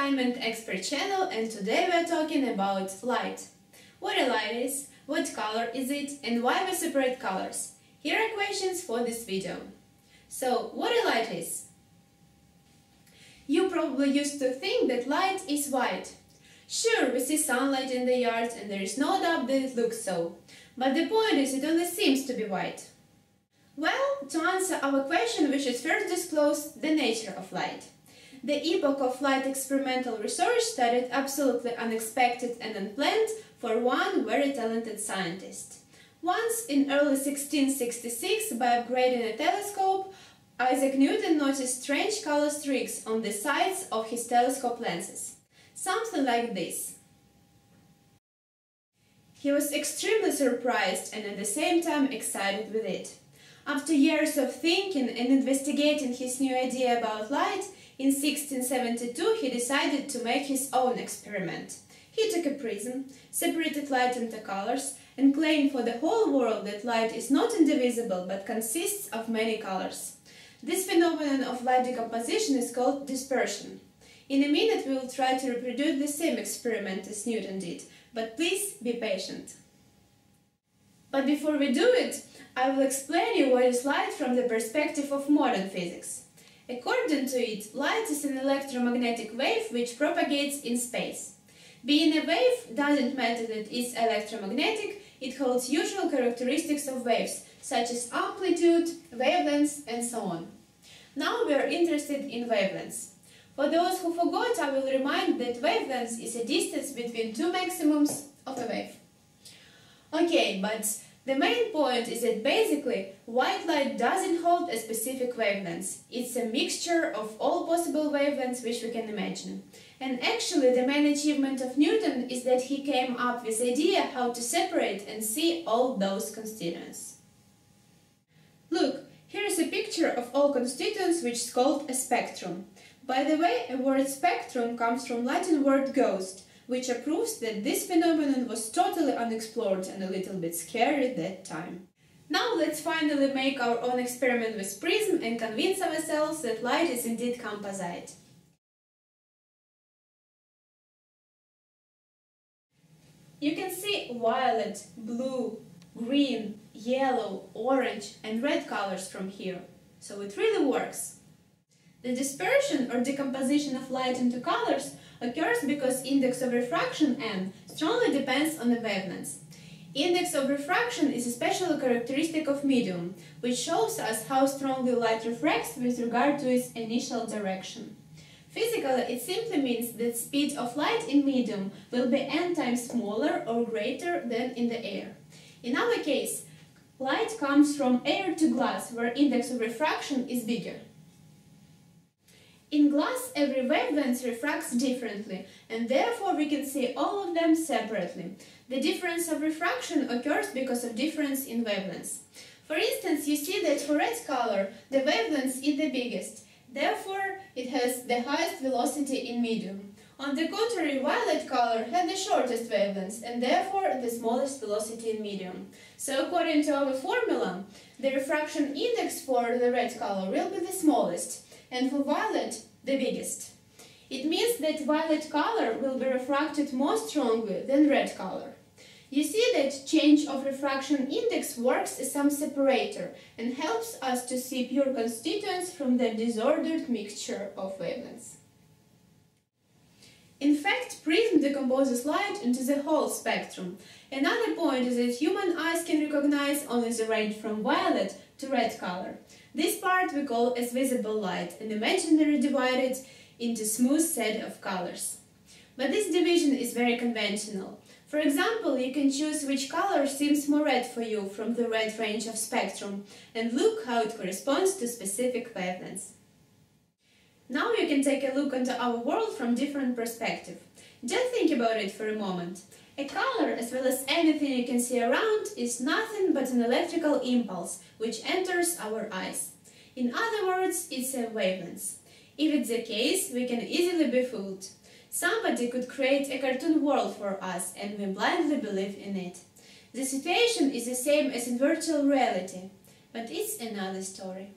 Assignment Expert channel and today we are talking about light. What a light is, what color is it and why we separate colors. Here are questions for this video. So, what a light is? You probably used to think that light is white. Sure, we see sunlight in the yard and there is no doubt that it looks so. But the point is it only seems to be white. Well, to answer our question we should first disclose the nature of light. The epoch of light experimental research started absolutely unexpected and unplanned for one very talented scientist. Once, in early 1666, by upgrading a telescope, Isaac Newton noticed strange color streaks on the sides of his telescope lenses. Something like this. He was extremely surprised and at the same time excited with it. After years of thinking and investigating his new idea about light, in 1672 he decided to make his own experiment. He took a prism, separated light into colors, and claimed for the whole world that light is not indivisible but consists of many colors. This phenomenon of light decomposition is called dispersion. In a minute we will try to reproduce the same experiment as Newton did, but please be patient. But before we do it, I will explain you what is light from the perspective of modern physics. According to it, light is an electromagnetic wave which propagates in space. Being a wave doesn't matter that it is electromagnetic, it holds usual characteristics of waves, such as amplitude, wavelengths, and so on. Now we are interested in wavelengths. For those who forgot, I will remind that wavelength is a distance between two maximums of a wave. Okay, but the main point is that basically white light doesn't hold a specific wavelength. It's a mixture of all possible wavelengths which we can imagine. And actually the main achievement of Newton is that he came up with idea how to separate and see all those constituents. Look, here is a picture of all constituents which is called a spectrum. By the way, the word spectrum comes from Latin word ghost, which proves that this phenomenon was totally unexplored and a little bit scary at that time. Now let's finally make our own experiment with prism and convince ourselves that light is indeed composite. You can see violet, blue, green, yellow, orange and red colors from here, so it really works. The dispersion or decomposition of light into colors occurs because index of refraction n strongly depends on the wavelengths. Index of refraction is a special characteristic of medium, which shows us how strongly light refracts with regard to its initial direction. Physically, it simply means that speed of light in medium will be n times smaller or greater than in the air. In our case, light comes from air to glass, where index of refraction is bigger. In glass, every wavelength refracts differently, and therefore we can see all of them separately. The difference of refraction occurs because of difference in wavelengths. For instance, you see that for red color, the wavelength is the biggest, therefore it has the highest velocity in medium. On the contrary, violet color has the shortest wavelength and therefore the smallest velocity in medium. So according to our formula, the refraction index for the red color will be the smallest, and for violet, the biggest. It means that violet color will be refracted more strongly than red color. You see that change of refraction index works as some separator and helps us to see pure constituents from the disordered mixture of wavelengths. In fact, prism decomposes light into the whole spectrum. Another point is that human eyes can recognize only the range from violet to red color. This part we call as visible light and imaginary divided into smooth set of colors. But this division is very conventional. For example, you can choose which color seems more red for you from the red range of spectrum and look how it corresponds to specific wavelengths. Now you can take a look into our world from different perspective. Just think about it for a moment. A color, as well as anything you can see around, is nothing but an electrical impulse which enters our eyes. In other words, it's a wavelength. If it's the case, we can easily be fooled. Somebody could create a cartoon world for us and we blindly believe in it. The situation is the same as in virtual reality, but it's another story.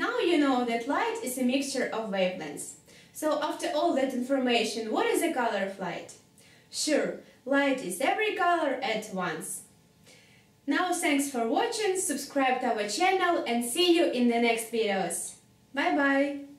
Now you know that light is a mixture of wavelengths. So after all that information, what is the color of light? Sure, light is every color at once. Now thanks for watching, subscribe to our channel and see you in the next videos. Bye bye!